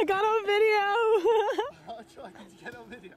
I got on video. How did to get on video?